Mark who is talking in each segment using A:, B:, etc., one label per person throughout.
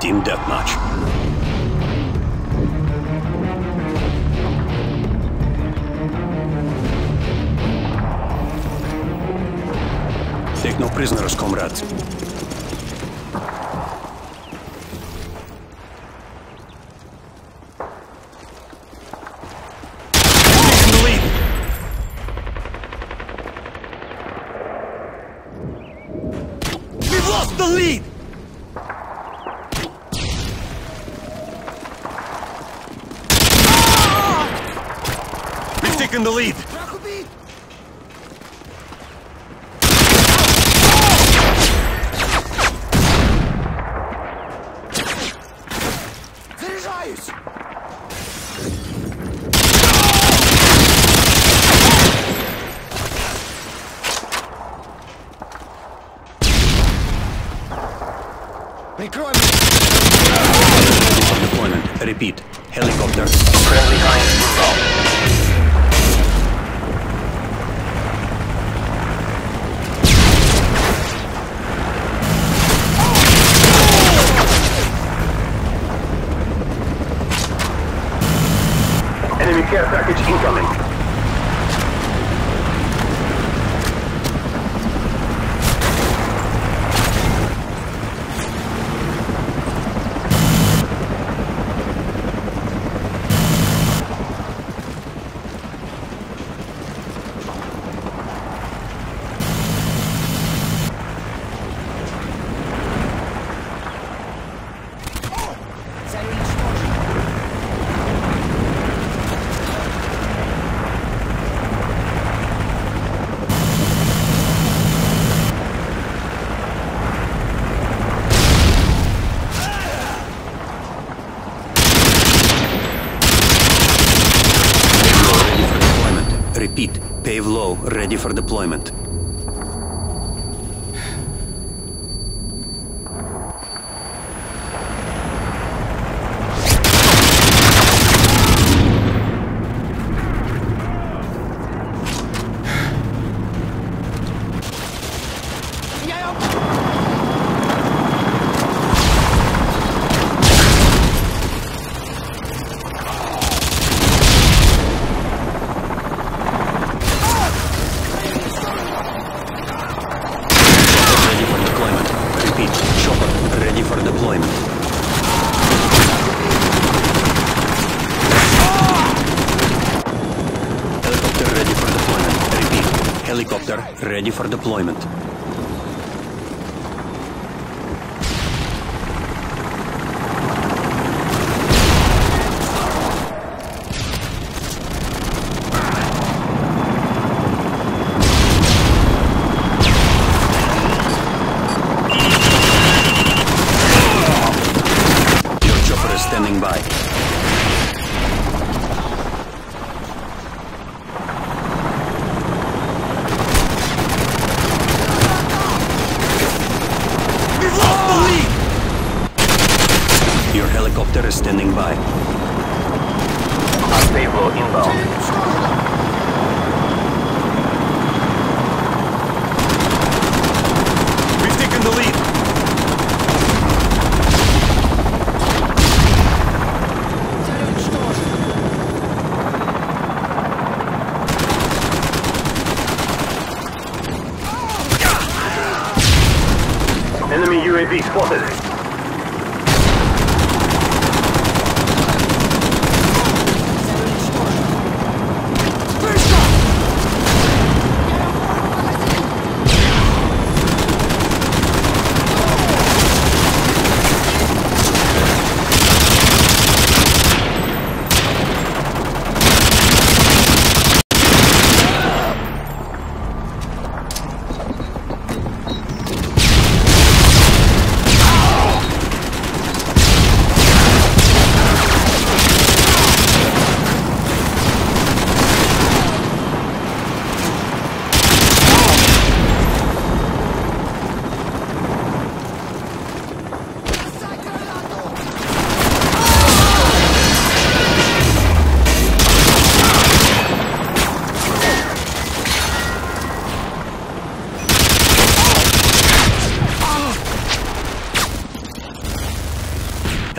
A: Team Deathmatch. Take no prisoners, comrades. Lost the lead! taken the lead.
B: Заряжаюсь! Прикрой меня!
A: Deployment. Repeat. Helicopter.
C: Friendly Heinz inbound.
A: Low. Ready for deployment. Ready for deployment. Repeat. Chopper. Ready for deployment. Helicopter ready for deployment. Repeat. Helicopter ready for deployment. Your chopper is standing by.
B: We've lost the lead!
A: Your helicopter is standing by.
C: Unstable inbound.
A: We've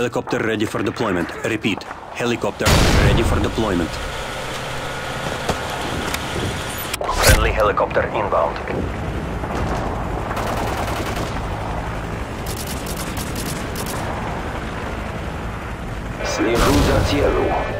D: Helicopter ready for deployment. Repeat. Helicopter ready for deployment.
A: Friendly helicopter inbound. Слежу за телу.